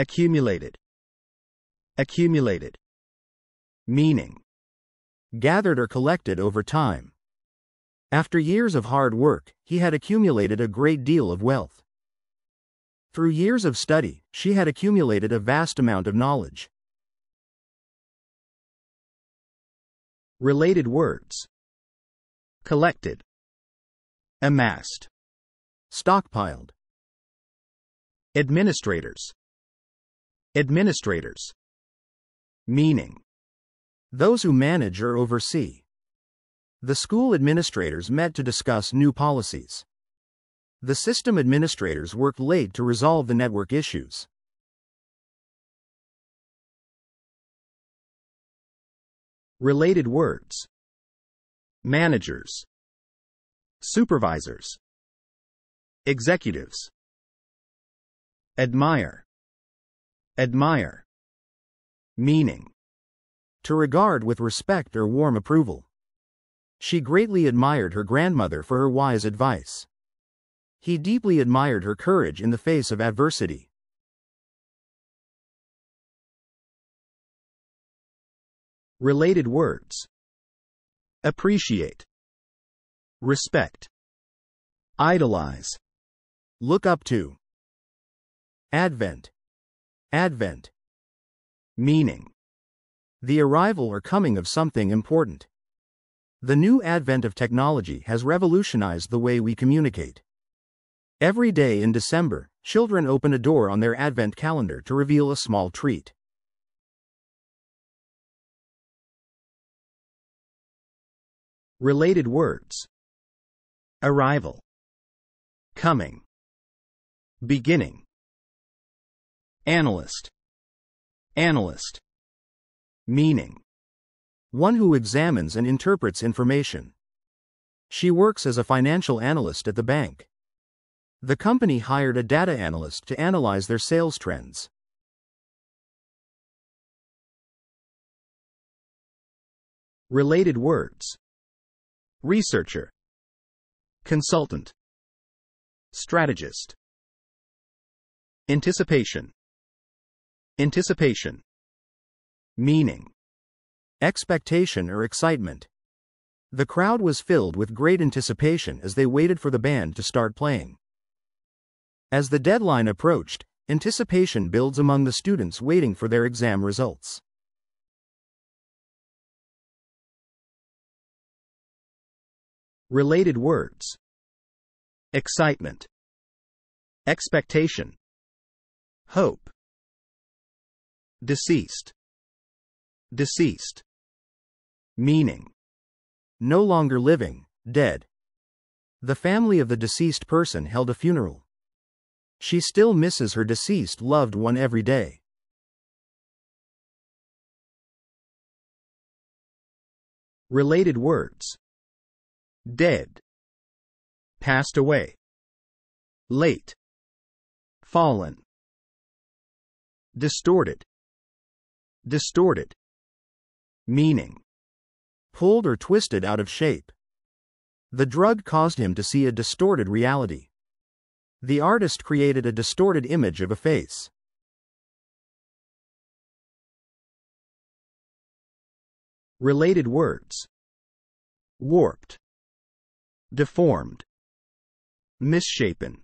Accumulated. Accumulated. Meaning. Gathered or collected over time. After years of hard work, he had accumulated a great deal of wealth. Through years of study, she had accumulated a vast amount of knowledge. Related words. Collected. Amassed. Stockpiled. Administrators. Administrators. Meaning. Those who manage or oversee. The school administrators met to discuss new policies. The system administrators worked late to resolve the network issues. Related words. Managers. Supervisors. Executives. Admire. Admire. Meaning. To regard with respect or warm approval. She greatly admired her grandmother for her wise advice. He deeply admired her courage in the face of adversity. Related words. Appreciate. Respect. Idolize. Look up to. Advent. Advent. Meaning. The arrival or coming of something important. The new advent of technology has revolutionized the way we communicate. Every day in December, children open a door on their advent calendar to reveal a small treat. Related words. Arrival. Coming. Beginning. Analyst. Analyst. Meaning. One who examines and interprets information. She works as a financial analyst at the bank. The company hired a data analyst to analyze their sales trends. Related words. Researcher. Consultant. Strategist. Anticipation. Anticipation. Meaning. Expectation or excitement. The crowd was filled with great anticipation as they waited for the band to start playing. As the deadline approached, anticipation builds among the students waiting for their exam results. Related words. Excitement. Expectation. Hope. Deceased. Deceased. Meaning. No longer living, dead. The family of the deceased person held a funeral. She still misses her deceased loved one every day. Related words. Dead. Passed away. Late. Fallen. Distorted. Distorted. Meaning. Pulled or twisted out of shape. The drug caused him to see a distorted reality. The artist created a distorted image of a face. Related words. Warped. Deformed. Misshapen.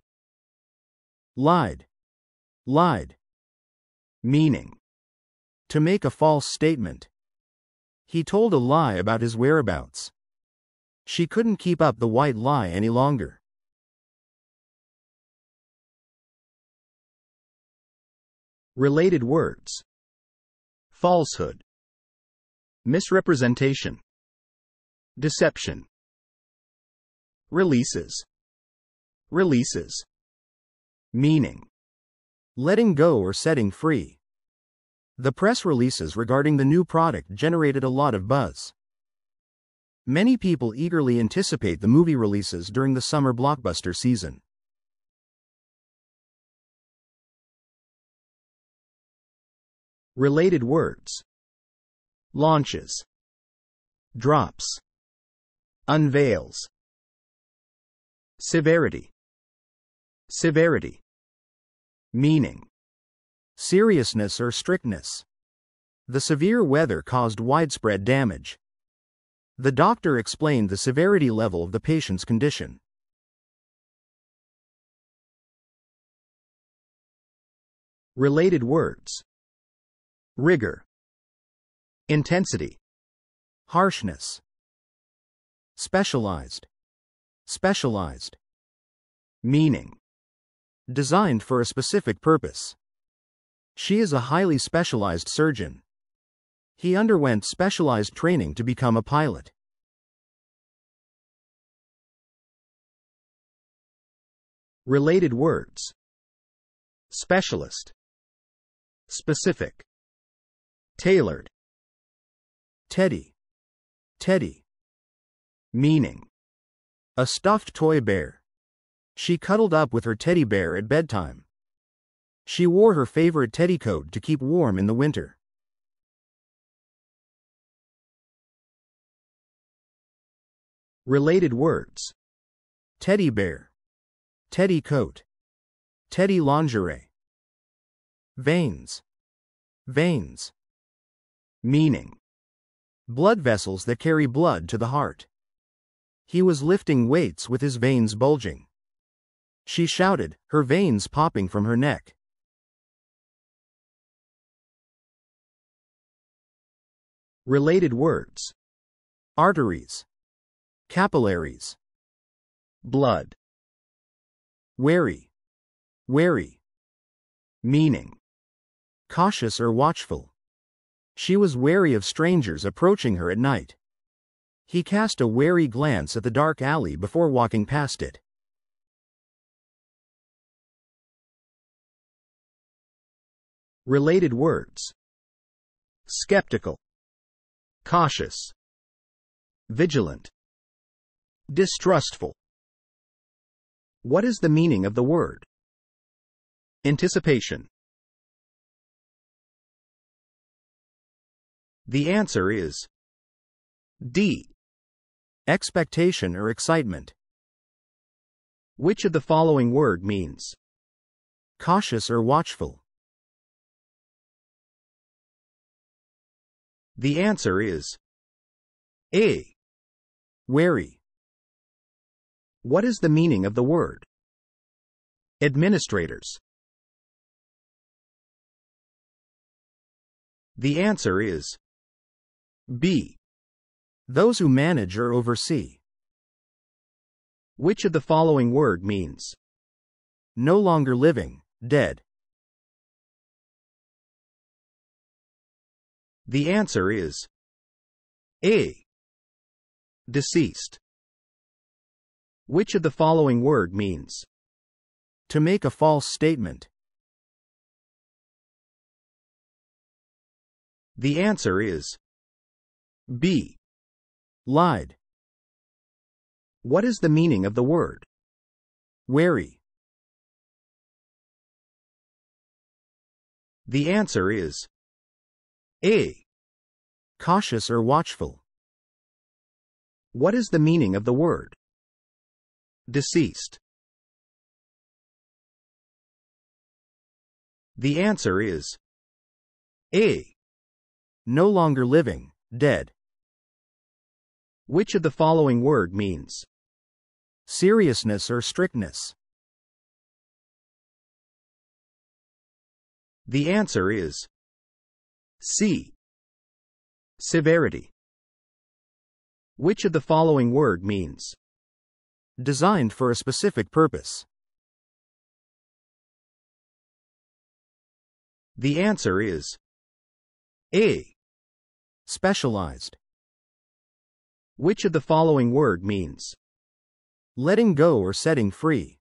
Lied. Lied. Meaning. To make a false statement. He told a lie about his whereabouts. She couldn't keep up the white lie any longer. Related words. Falsehood. Misrepresentation. Deception. Releases. Releases. Meaning. Letting go or setting free. The press releases regarding the new product generated a lot of buzz. Many people eagerly anticipate the movie releases during the summer blockbuster season. Related words. Launches. Drops. Unveils. Severity. Severity. Meaning. Seriousness or strictness. The severe weather caused widespread damage. The doctor explained the severity level of the patient's condition. Related words. Rigor. Intensity. Harshness. Specialized. Specialized. Meaning. Designed for a specific purpose. She is a highly specialized surgeon. He underwent specialized training to become a pilot. Related words. Specialist. Specific. Tailored. Teddy. Teddy. Meaning. A stuffed toy bear. She cuddled up with her teddy bear at bedtime. She wore her favorite teddy coat to keep warm in the winter. Related words. Teddy bear. Teddy coat. Teddy lingerie. Veins. Veins. Meaning. Blood vessels that carry blood to the heart. He was lifting weights with his veins bulging. She shouted, her veins popping from her neck. Related words. Arteries. Capillaries. Blood. Wary. Wary. Meaning. Cautious or watchful. She was wary of strangers approaching her at night. He cast a wary glance at the dark alley before walking past it. Related words. Skeptical. Cautious. Vigilant. Distrustful. What is the meaning of the word? Anticipation. The answer is D. Expectation or excitement. Which of the following word means Cautious or watchful. The answer is A. Wary. What is the meaning of the word? Administrators. The answer is B. Those who manage or oversee. Which of the following word means No longer living, dead. The answer is A. Deceased. Which of the following word means To make a false statement. The answer is B. Lied. What is the meaning of the word Wary. The answer is A. Cautious or watchful. What is the meaning of the word deceased? The answer is A. No longer living, dead. Which of the following word means Seriousness or strictness. The answer is C. Severity. Which of the following word means Designed for a specific purpose. The answer is A. Specialized. Which of the following word means Letting go or setting free.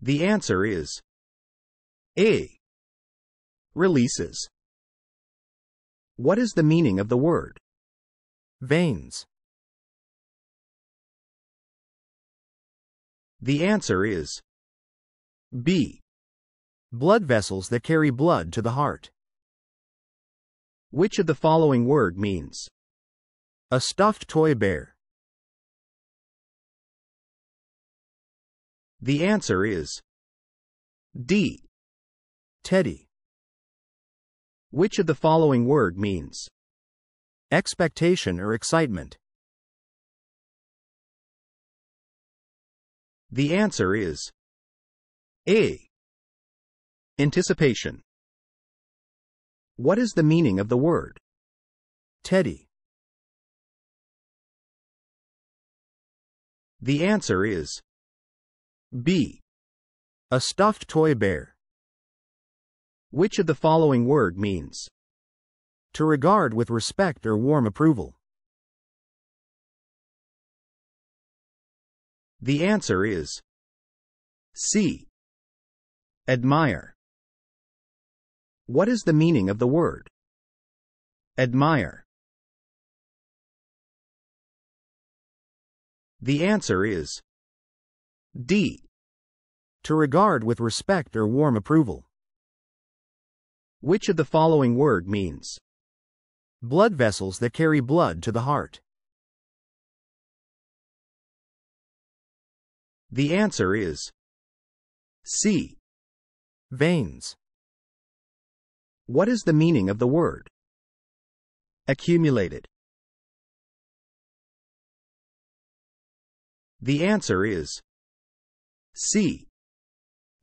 The answer is A. Releases. What is the meaning of the word Veins. The answer is B. Blood vessels that carry blood to the heart. Which of the following word means A stuffed toy bear. The answer is D. Teddy. Which of the following word means Expectation or excitement. The answer is A. Anticipation. What is the meaning of the word Teddy. The answer is B. A stuffed toy bear. Which of the following word means To regard with respect or warm approval. The answer is C. Admire. What is the meaning of the word admire? The answer is D. To regard with respect or warm approval. Which of the following word means Blood vessels that carry blood to the heart. The answer is C. Veins. What is the meaning of the word accumulated? The answer is C.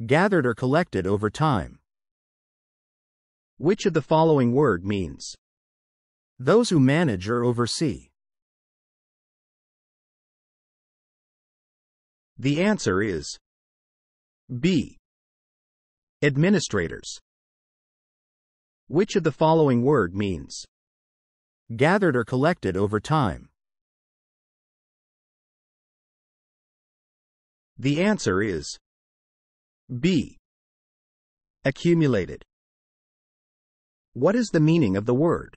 Gathered or collected over time. Which of the following word means Those who manage or oversee. The answer is B. Administrators. Which of the following word means Gathered or collected over time. The answer is B. Accumulated. What is the meaning of the word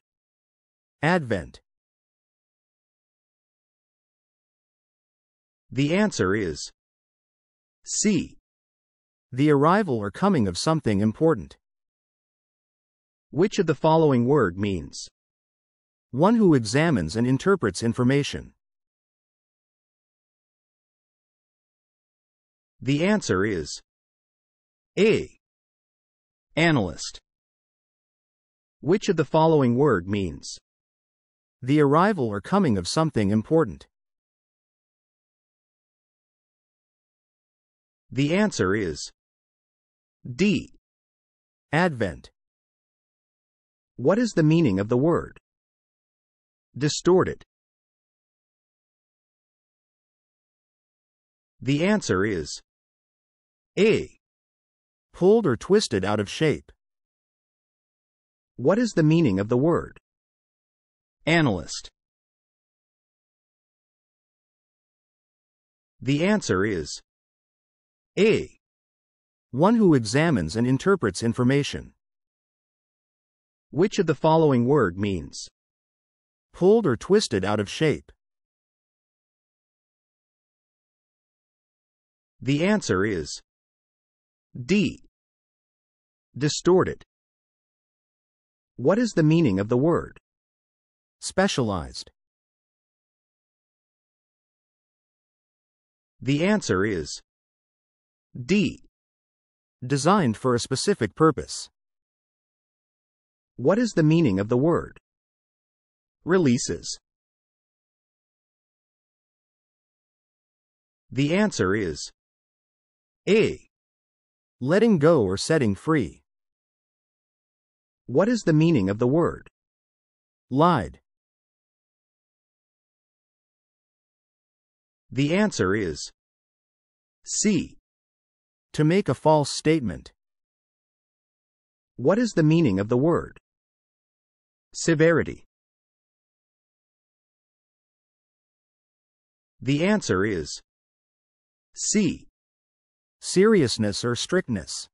Advent. The answer is C. The arrival or coming of something important. Which of the following word means One who examines and interprets information. The answer is A. Analyst. Which of the following word means The arrival or coming of something important. The answer is D. Advent. What is the meaning of the word distorted? The answer is A. Pulled or twisted out of shape. What is the meaning of the word analyst? The answer is A. One who examines and interprets information. Which of the following word means Pulled or twisted out of shape. The answer is D. Distorted. What is the meaning of the word Specialized. The answer is D. Designed for a specific purpose. What is the meaning of the word releases? The answer is A. Letting go or setting free. What is the meaning of the word Lied. The answer is C. To make a false statement. What is the meaning of the word severity? The answer is C. Seriousness or strictness.